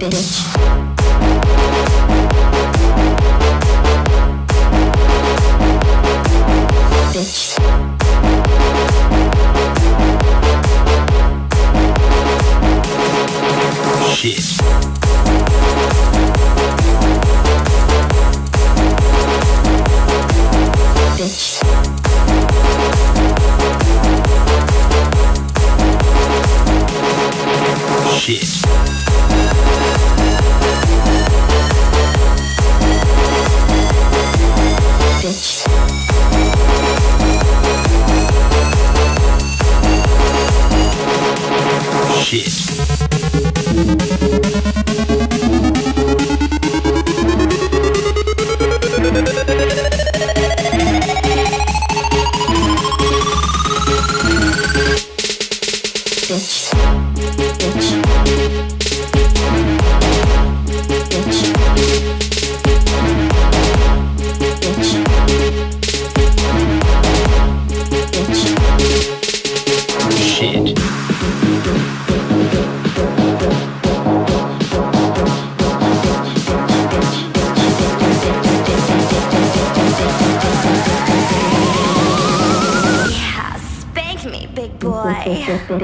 Thank you. Kid.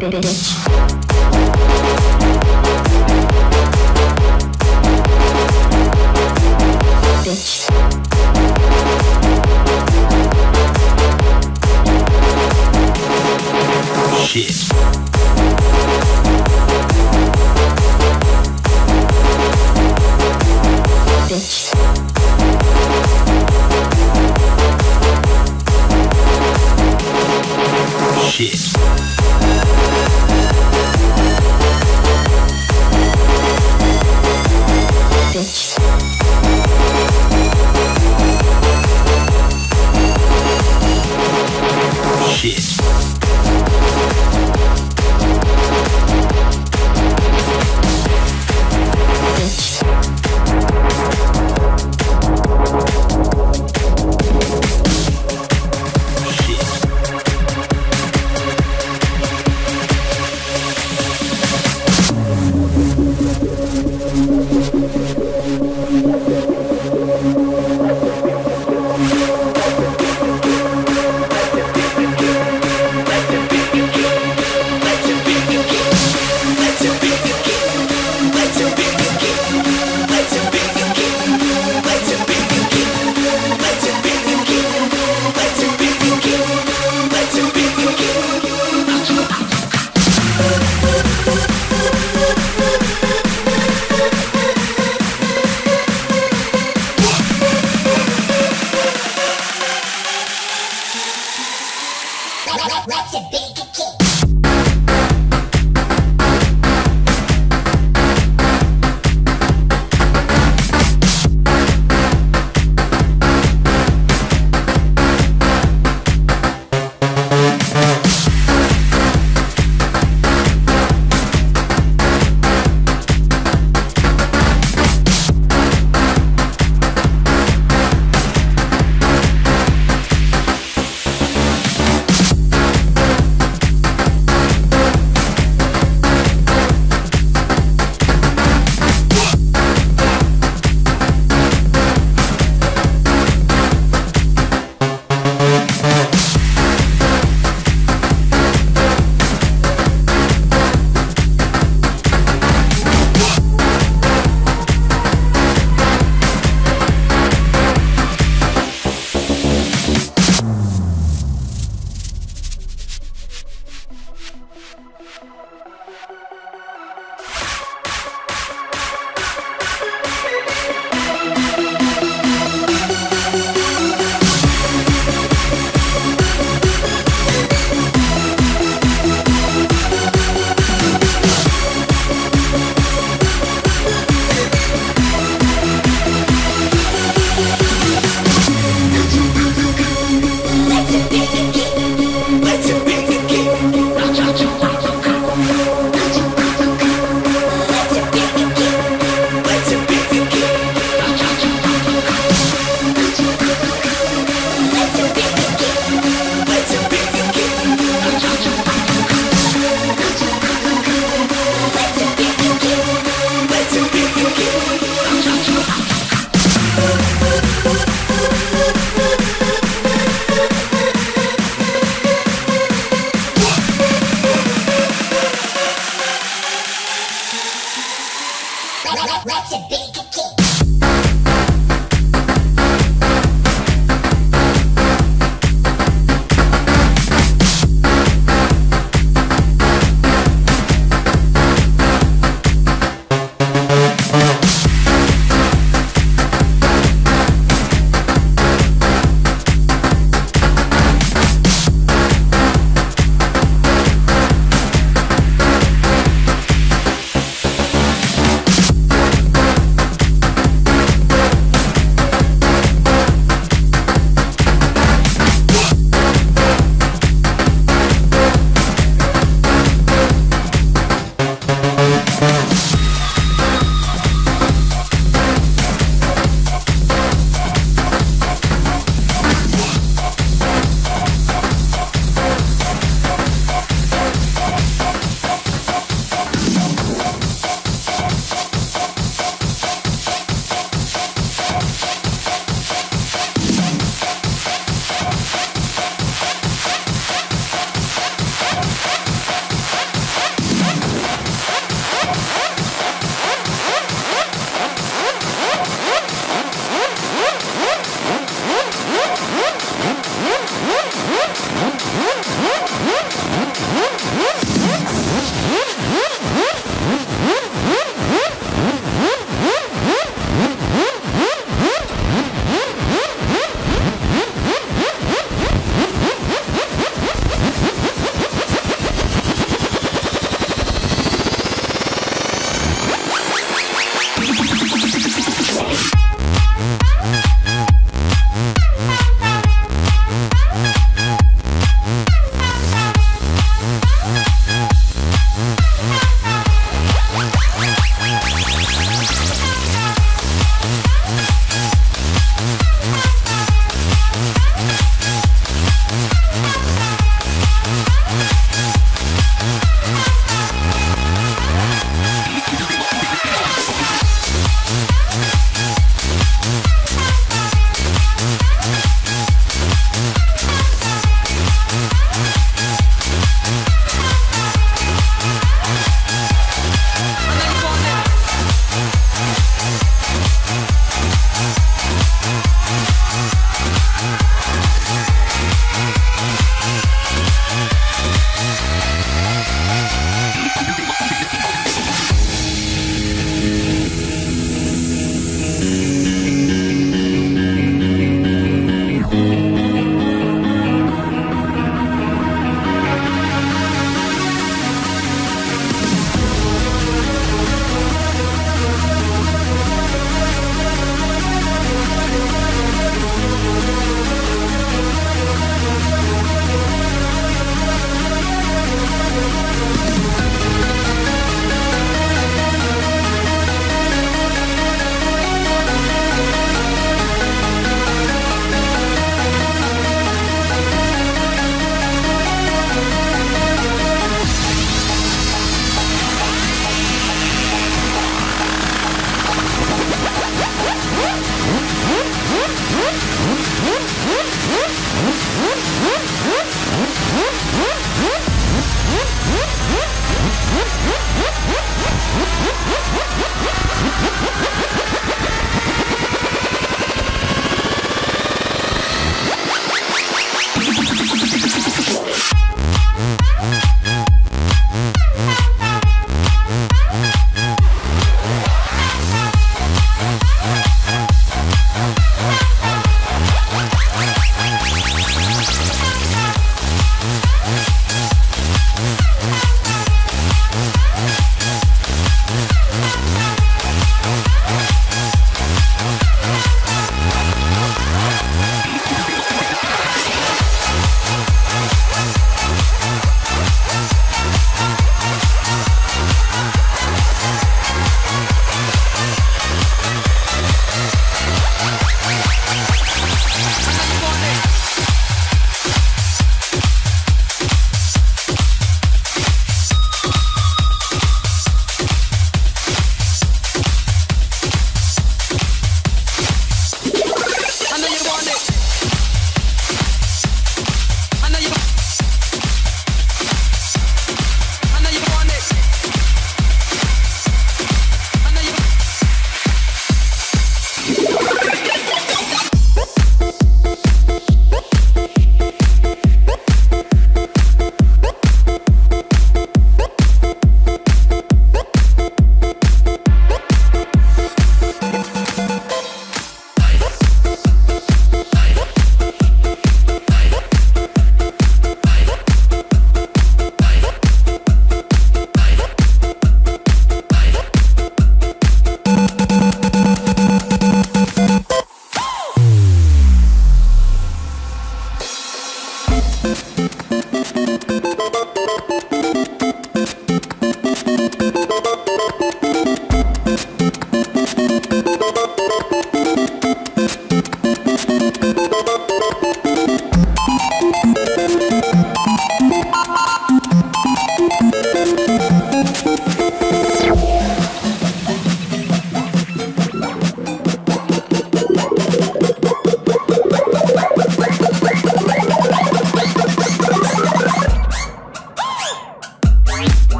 Bitch. Shit. Bitch. Shit.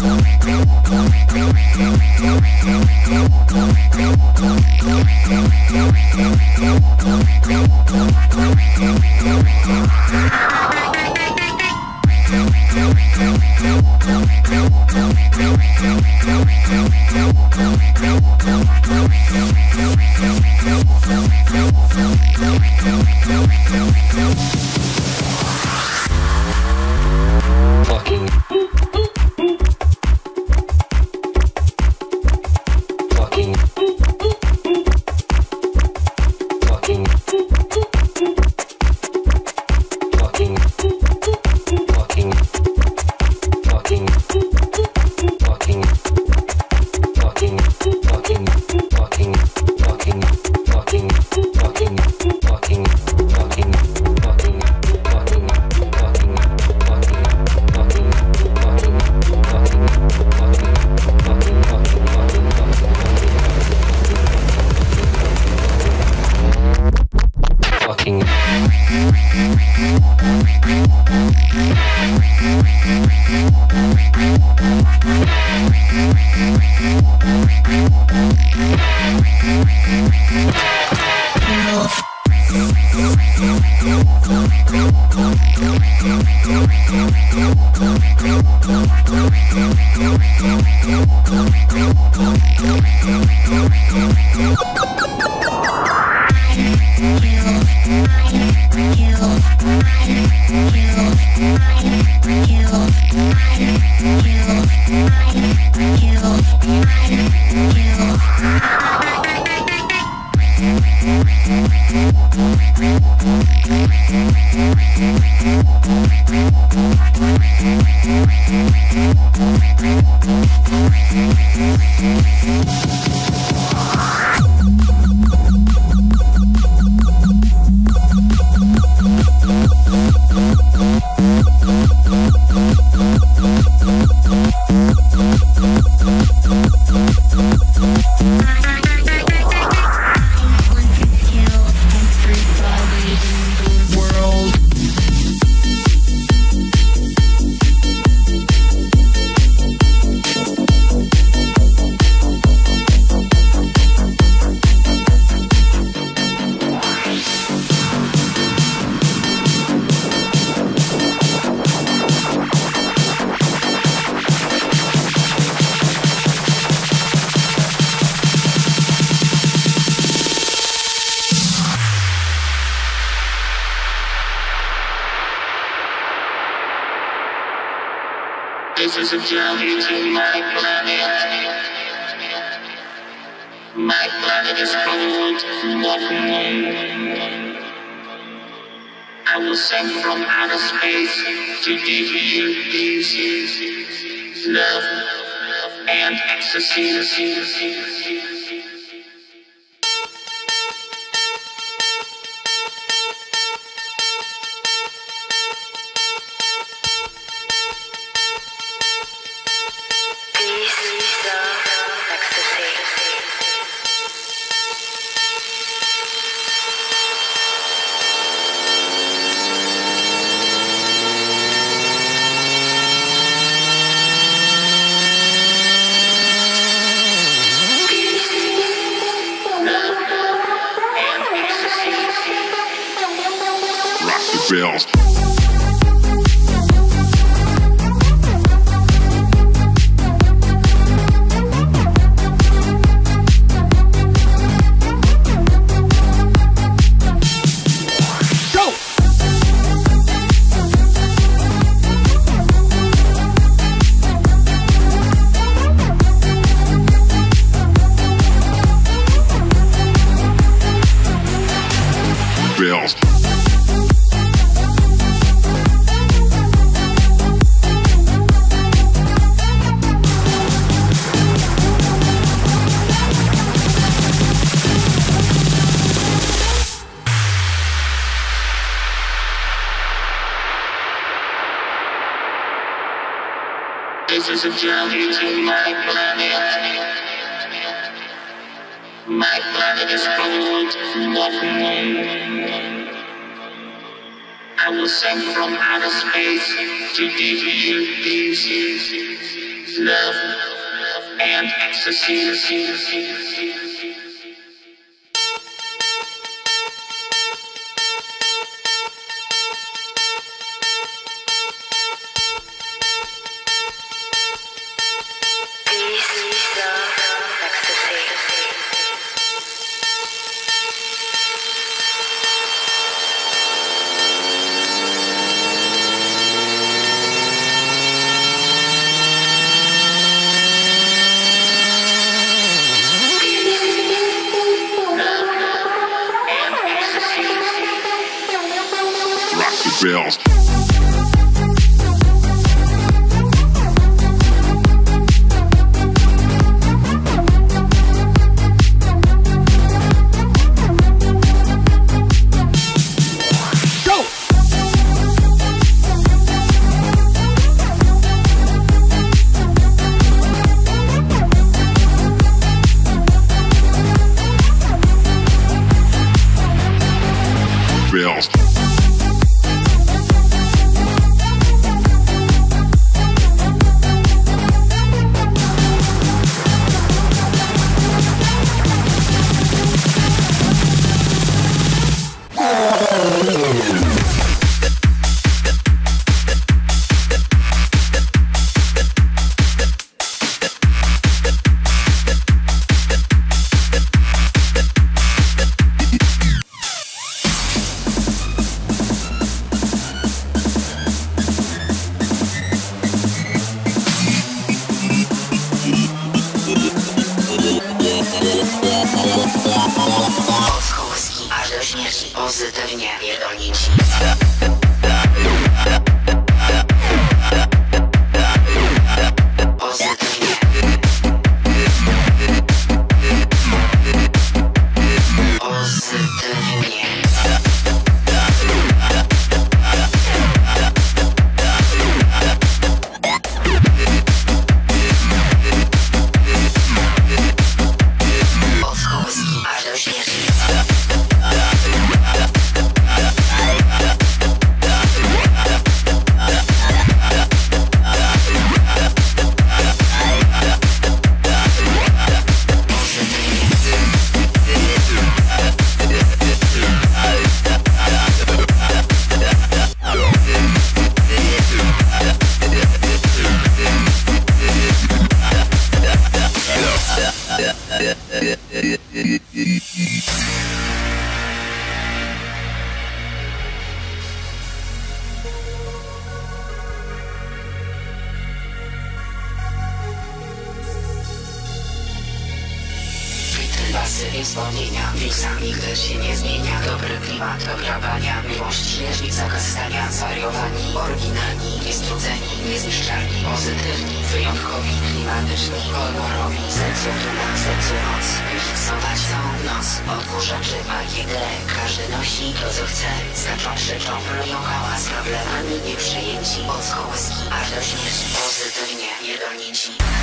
go, go, go. was sent from outer space to give you love, and ecstasy. Is a journey to my planet. My planet is called Moon. I was sent from outer space to give you peace, love, and ecstasy. Amnesia.